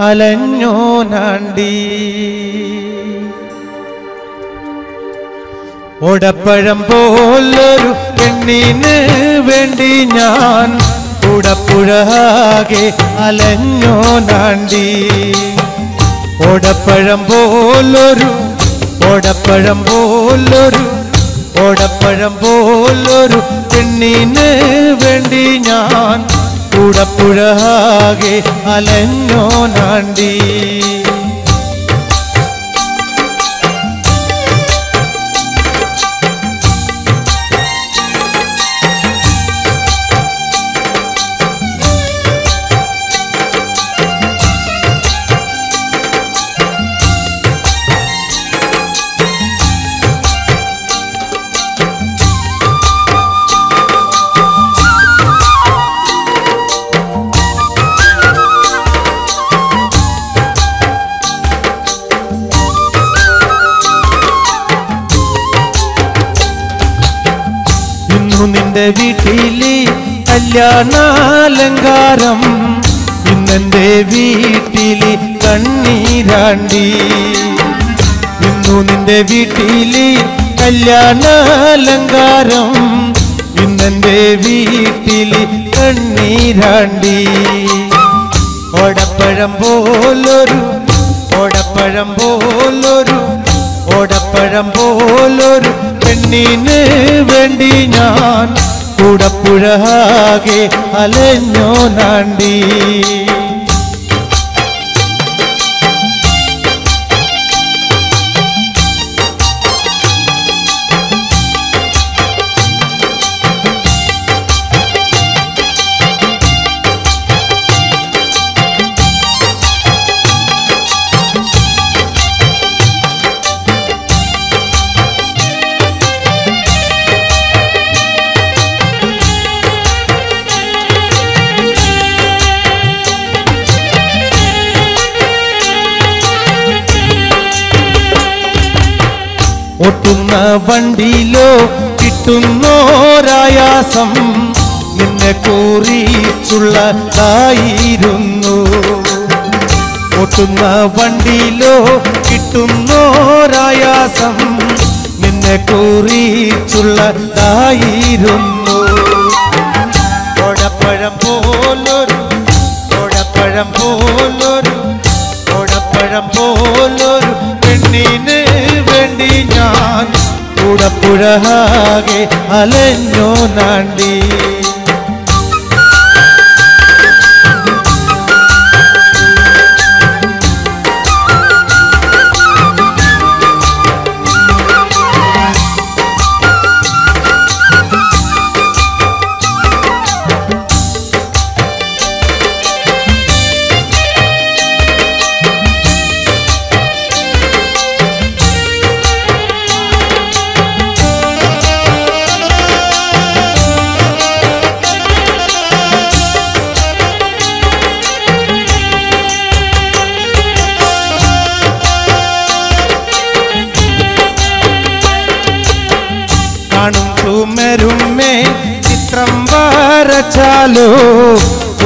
അലഞ്ഞോ നാണ്ടി. ഓടപ്പഴം പോലൊരു പെണ്ണിന് വേണ്ടി ഞാൻ കൂടപ്പുഴാകെ അലഞ്ഞോ നാണ്ടി. ഓടപ്പഴം പോലൊരു ഓടപ്പഴം പോലൊരു ഓടപ്പഴം പോലൊരു പെണ്ണിന് വേണ്ടി ഞാൻ കൂടപ്പുഴാകെ അലഞ്ഞോ നാണ്ടി ഇന്നു നിന്റെ വീട്ടിലെ കല്യാണാലങ്കാരം ഇന്നെന്റെ വീട്ടിലെ കണ്ണീരാണ്ടി. ഇന്നു നിന്റെ വീട്ടിലെ കല്യാണാലങ്കാരം ഇന്നെന്റെ വീട്ടിലെ കണ്ണീരാണ്ടി. ഓടപ്പഴം പോലൊരു ഓടപ്പഴം പോലൊരു ഓടപ്പഴം പോലൊരു പെണ്ണിന് വേണ്ടി ഞാൻ കൂടപ്പുഴാകെ അലഞ്ഞോ നാണ്ടി. ഒട്ടുന്ന വണ്ടിയിലോ കിട്ടുന്നോരായാസം നിന്നെ കൂറിച്ചുള്ളതായിരുന്നു ഒട്ടുന്ന വണ്ടിയിലോ കിട്ടുന്നോരായാസം നിന്നെ കൂറിച്ചുള്ളതായിരുന്നു പഴപ്പഴം പോലൊരു കൂടപ്പുഴാകെ അലഞ്ഞോ നാണ്ടി.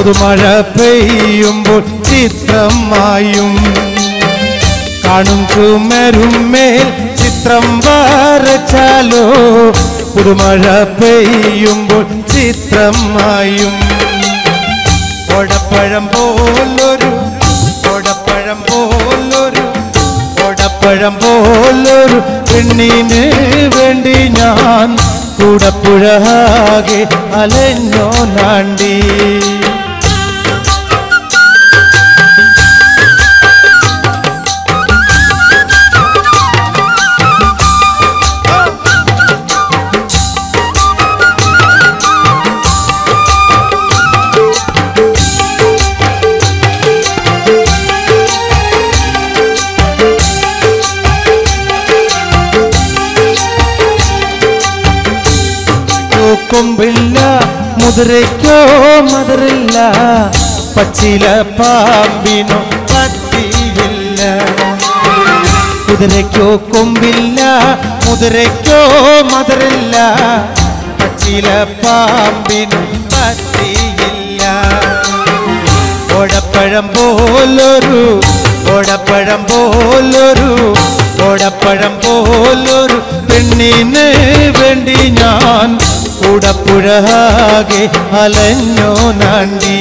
പുതുമഴ പെയ്യുമ്പോൾ ചിത്രമായും കാണും ചുമരുമേൽ ചിത്രം വരച്ചാലോ? പുതുമഴ പെയ്യുമ്പോൾ ചിത്രമായും കൊടപ്പഴം പോലൊരു കൊടപ്പഴം പോലൊരു കൊടപ്പഴം പോലൊരു പെണ്ണിന് വേണ്ടി ഞാൻ കൂടപ്പുഴാകെ അലഞ്ഞോ നാണ്ടി. കുതിരയ്ക്കോ മധുരില്ല പച്ചില പാമ്പിനോ പത്തിയില്ല കുതിരയ്ക്കോ കൊമ്പില്ല മുതിരയ്ക്കോ മധുരില്ല പച്ചില പാമ്പിനോ പത്തിയില്ല ഓടപ്പഴം പോലൊരു ഓടപ്പഴം പോലൊരു ഓടപ്പഴം പോലൊരു പെണ്ണിന് വേണ്ടി ഞാൻ കൂടപ്പുഴാകെ അലഞ്ഞോ നാണ്ടി.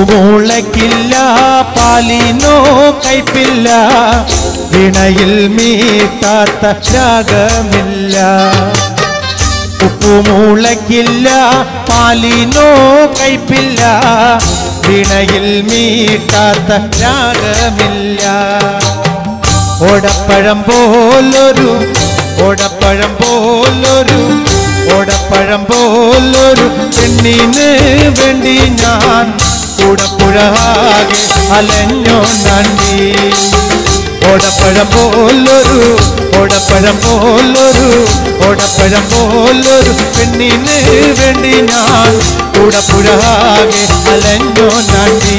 ഉപ്പുമുളക്കില്ല പാലിനോ കൈപ്പില്ല വിണയിൽ മീട്ടാത്ത രാഗമില്ല. ഉപ്പുമൂളക്കില്ല പാലിനോ കൈപ്പില്ല വിണയിൽ മീട്ടാത്ത രാഗമില്ല. ഓടപ്പഴം പോലൊരു ഓടപ്പഴം പോലൊരു ഓടപ്പഴം പോലൊരു പെണ്ണിന് വേണ്ടി ഞാൻ കൂടപ്പുഴാകെ അലഞ്ഞോ നന്ദി. ഓടപ്പഴം പോലൊരു ഓടപ്പഴം പോലൊരു ഓടപ്പഴം പോലൊരു പെണ്ണിന് വേണ്ടി ഞാൻ കൂടപ്പുഴാകെ അലഞ്ഞോ നന്ദി.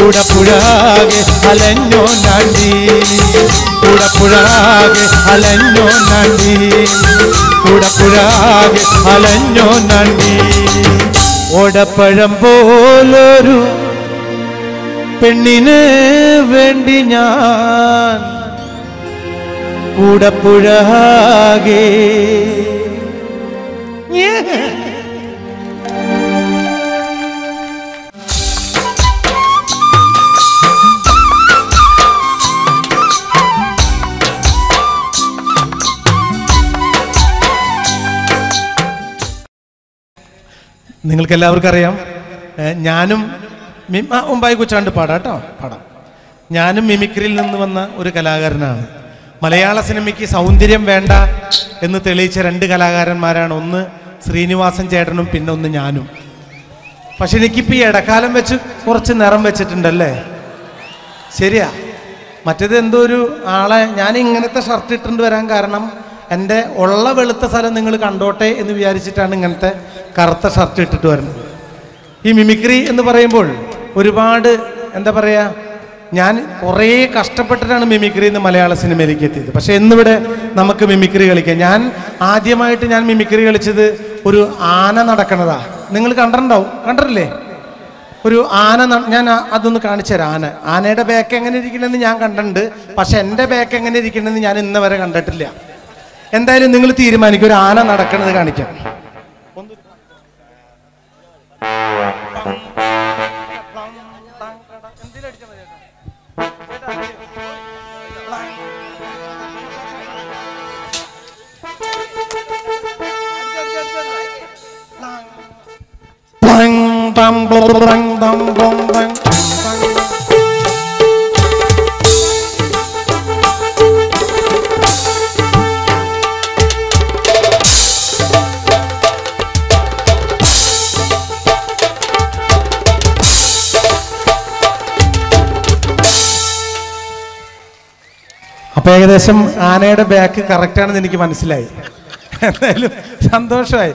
കൂടപ്പുഴാകെ അലഞ്ഞോ നന്ദി. കൂടപ്പുഴാകെ അലഞ്ഞോ നന്ദി. കൂടപ്പുഴാകെ അലഞ്ഞോ നന്ദി. ഓടപ്പഴം പോലൊരു പെണ്ണിന് വേണ്ടി ഞാൻ കൂടപ്പുഴാകെ നിങ്ങൾക്ക് എല്ലാവർക്കും അറിയാം ഞാനും ഉമ്പായി കുച്ചാണ്ട് പാടാം കേട്ടോ. പാടാം. ഞാനും മിമിക്രിയിൽ നിന്ന് വന്ന ഒരു കലാകാരനാണ്. മലയാള സിനിമയ്ക്ക് സൗന്ദര്യം വേണ്ട എന്ന് തെളിയിച്ച രണ്ട് കലാകാരന്മാരാണ് ഒന്ന് ശ്രീനിവാസൻ ചേട്ടനും പിന്നെ ഒന്ന് ഞാനും. പക്ഷെ എനിക്കിപ്പോൾ ഈ ഇടക്കാലം വെച്ച് കുറച്ച് നിറം വെച്ചിട്ടുണ്ടല്ലേ? ശരിയാ. മറ്റേത് എന്തോ ഒരു ആളെ ഞാൻ ഇങ്ങനത്തെ ഷർട്ട് ഇട്ടുകൊണ്ട് വരാൻ കാരണം എന്റെ ഉള്ള വെളുത്ത സ്ഥലം നിങ്ങൾ കണ്ടോട്ടെ എന്ന് വിചാരിച്ചിട്ടാണ് ഇങ്ങനത്തെ കറുത്ത ഷർട്ട് ഇട്ടിട്ട് വരുന്നത്. ഈ മിമിക്രി എന്ന് പറയുമ്പോൾ ഒരുപാട് എന്താ പറയുക ഞാൻ കുറേ കഷ്ടപ്പെട്ടിട്ടാണ് മിമിക്രി എന്ന് മലയാള സിനിമയിലേക്ക് എത്തിയത്. പക്ഷേ ഇന്നിവിടെ നമുക്ക് മിമിക്രി കളിക്കാം. ഞാൻ ആദ്യമായിട്ട് ഞാൻ മിമിക്രി കളിച്ചത് ഒരു ആന നടക്കണതാ നിങ്ങൾ കണ്ടിട്ടുണ്ടാവും? കണ്ടിട്ടില്ലേ? ഒരു ആന ഞാൻ അതൊന്ന് കാണിച്ചു തരാം. ആന. ആനയുടെ ബാക്ക് എങ്ങനെ ഇരിക്കണമെന്ന് ഞാൻ കണ്ടിട്ടുണ്ട്. പക്ഷെ എന്റെ ബാക്ക് എങ്ങനെ ഇരിക്കണമെന്ന് ഞാൻ ഇന്ന് വരെ കണ്ടിട്ടില്ല. എന്തായാലും നിങ്ങൾ തീരുമാനിക്കും. ഒരു ആന നടക്കണത് കാണിക്കാം. Bang, bang, bang, bang, bang, blang, അപ്പൊ ഏകദേശം ആനയുടെ ബാക്ക് കറക്റ്റ് ആണെന്ന് എനിക്ക് മനസ്സിലായി. എന്തായാലും സന്തോഷമായി.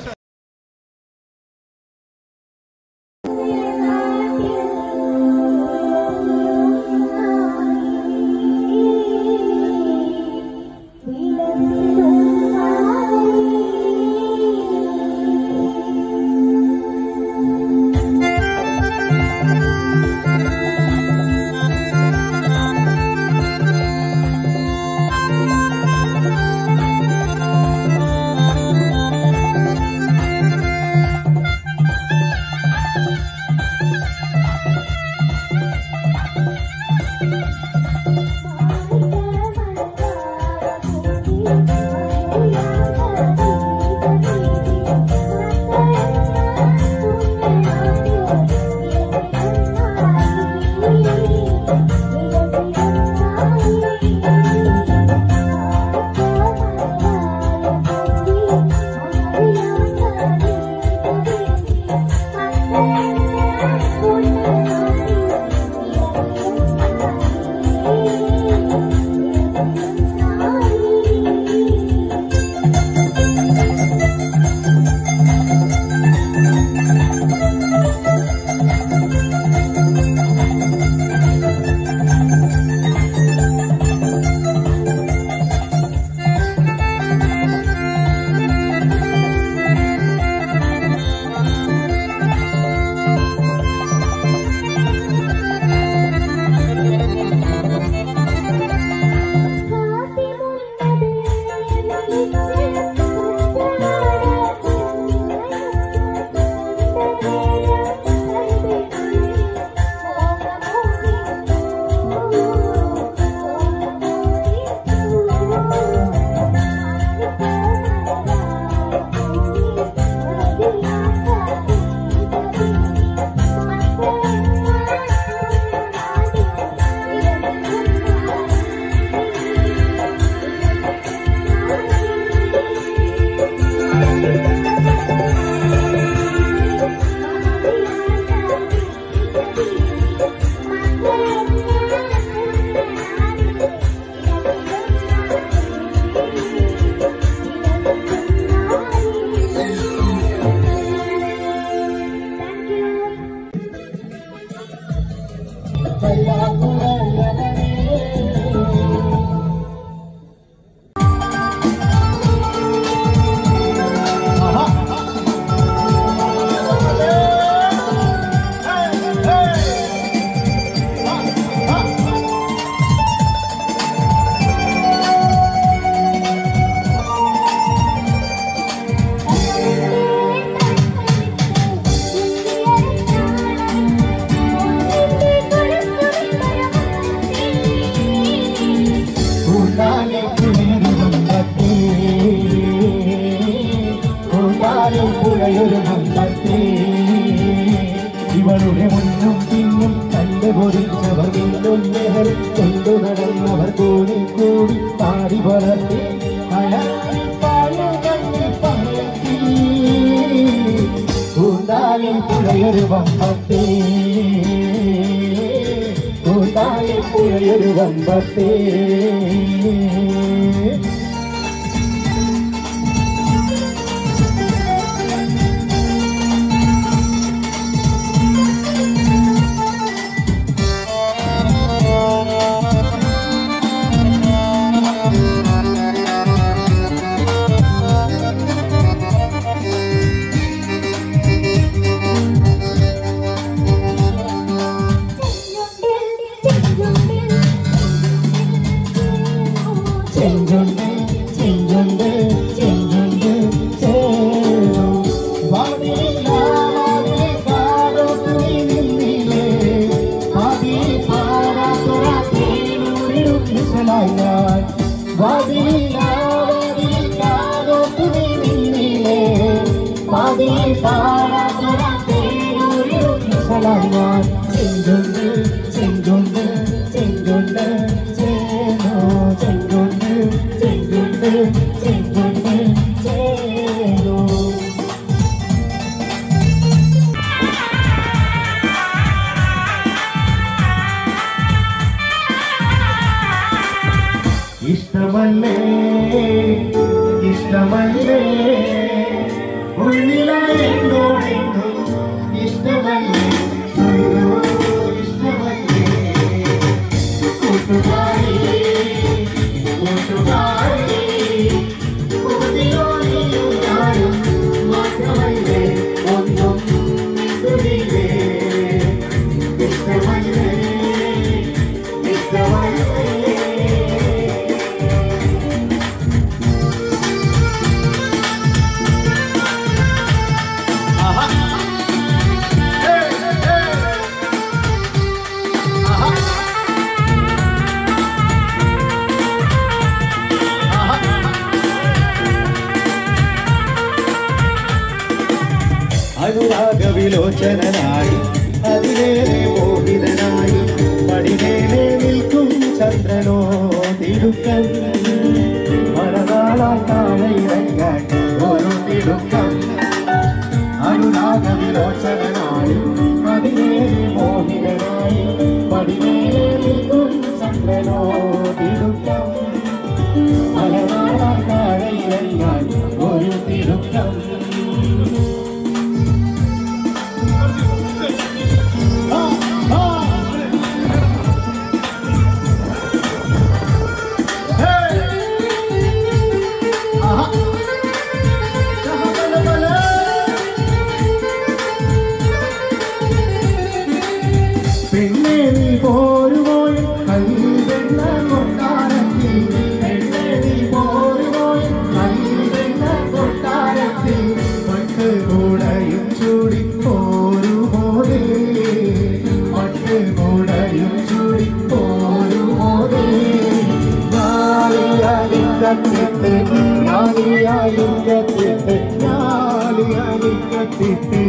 ഞാലിങ്കത്തിട്ട് ഞാലിയാലിങ്കത്തിട്ട്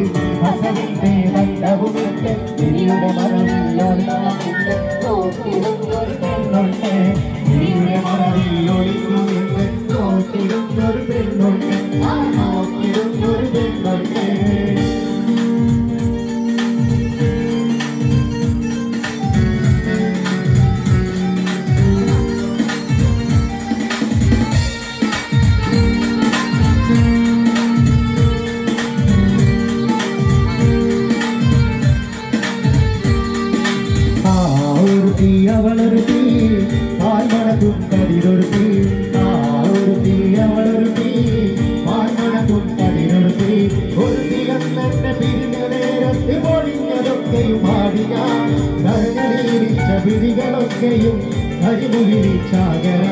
ഹസനിന്റെ ബന്ധവുമിട്ട് ഇനിയുടെ മറവിലൊളിക്കുന്നുണ്ട് നോക്കിടുന്നൊരു പെണ്ണുണ്ട് ഇനിയുടെ മറവിലൊളിക്കുന്നുണ്ട് നോക്കിടുന്നൊരു പെണ്ണുണ്ട് നോക്കിടുന്നൊരു പെണ്ണുണ്ട് திருச்சாக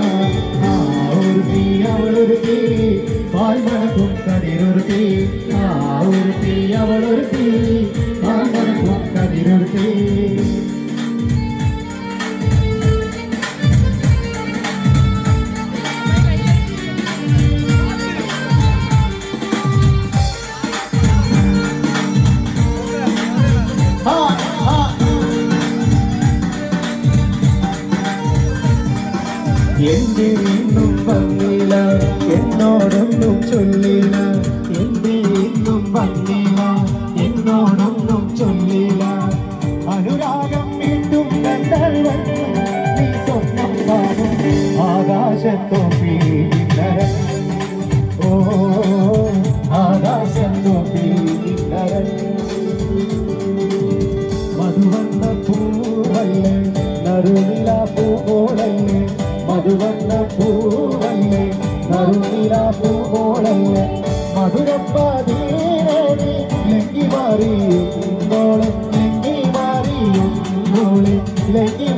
മധുരപ്പാതീരേറി ലങ്കി മാറിയും മോളെ ലങ്കി മാറിയും മോളെ ലങ്കി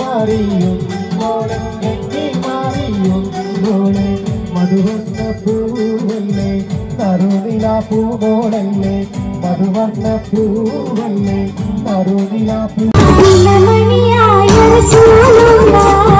മാറിയും മോളെ മധുവന്ന പൂവല്ലേ നറുനില പൂവോളല്ലേ മധുവന്ന പൂവല്ലേ നറുനില പൂ തോടുന്ന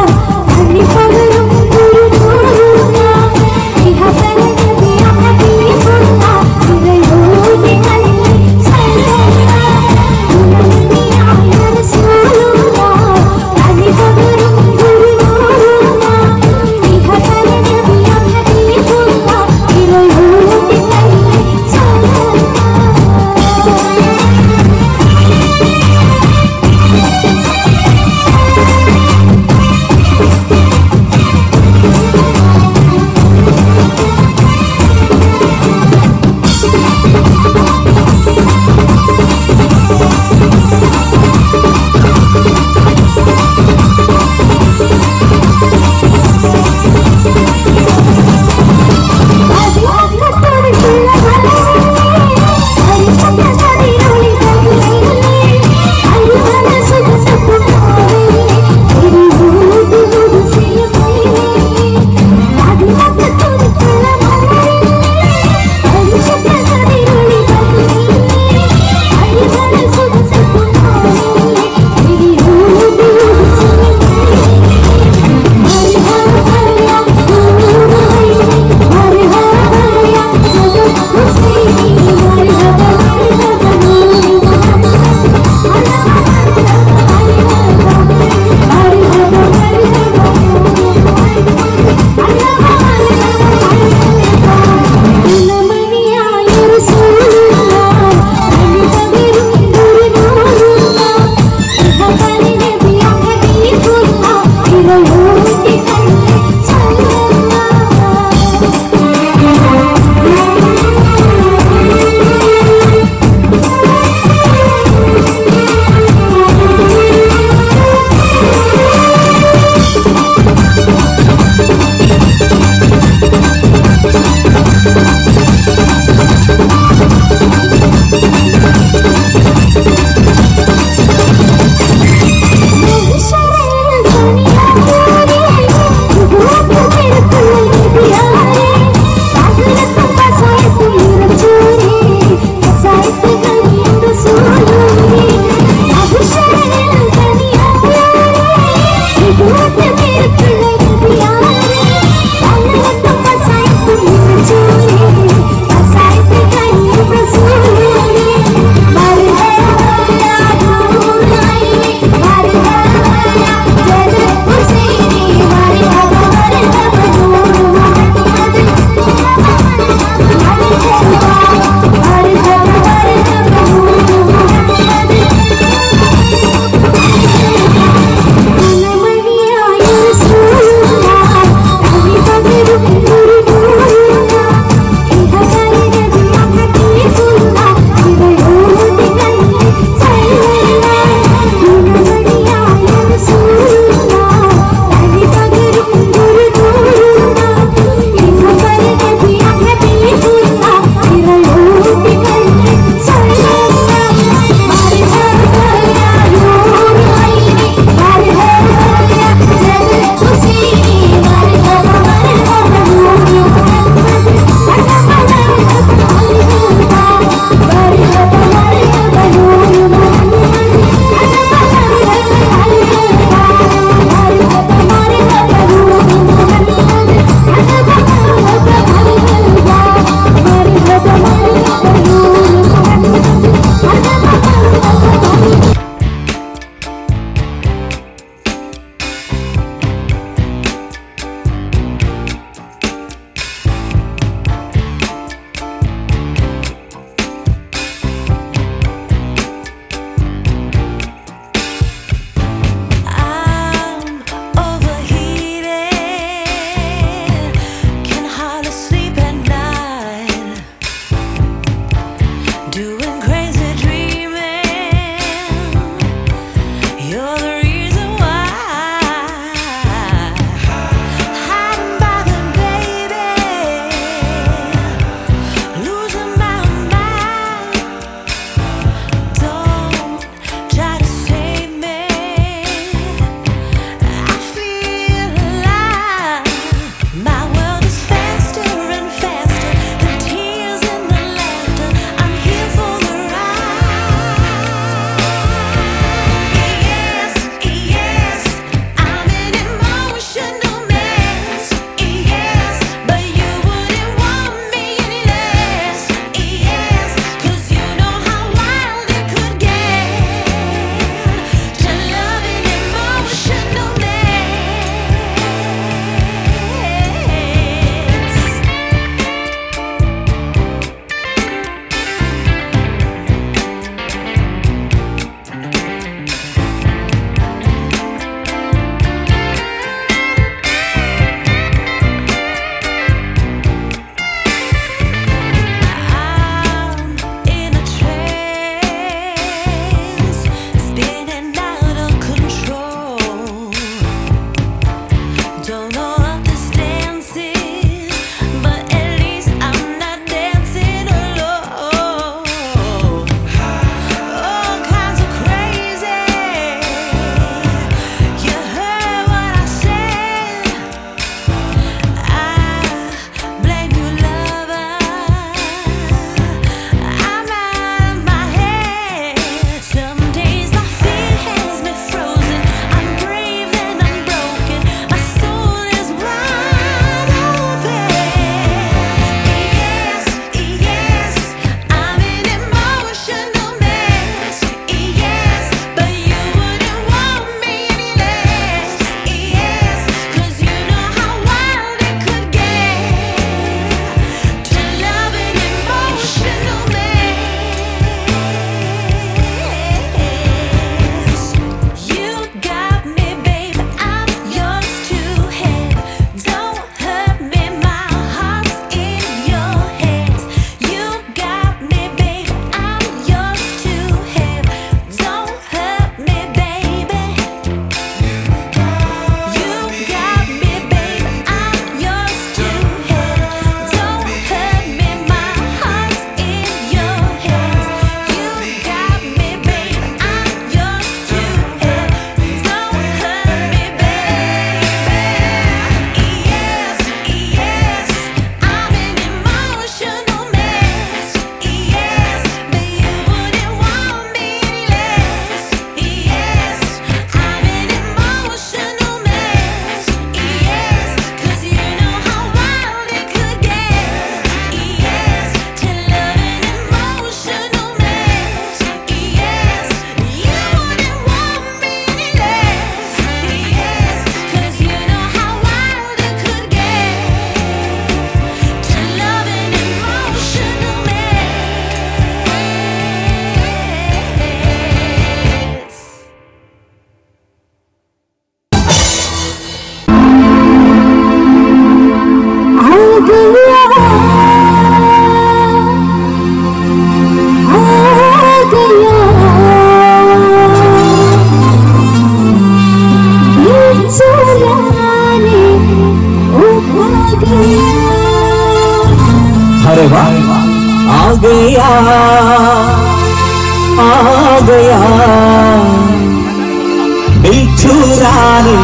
प्यारी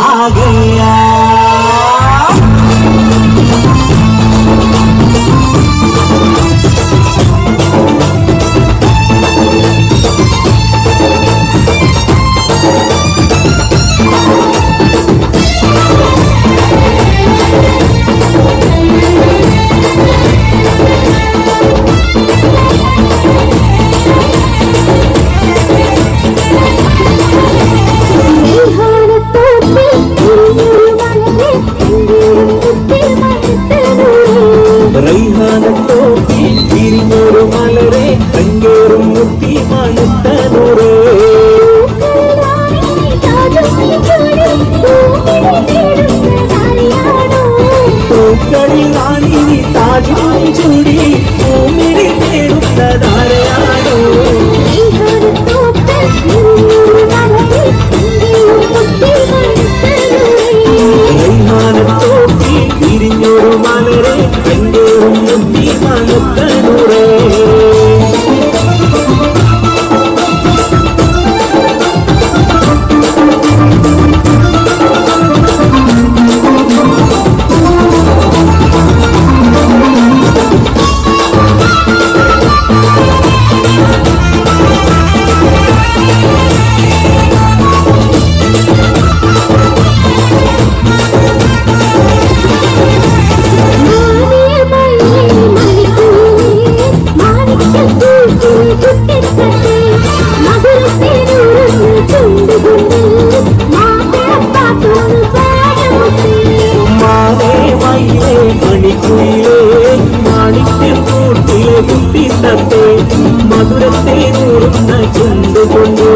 आ गया। മണിക്കുയിലേ മാണിക്കൂട്ടിലെ കുട്ടി തത്തെ മധുരത്തെ നൂറുന്ന ചുണ്ടുകൊണ്ട്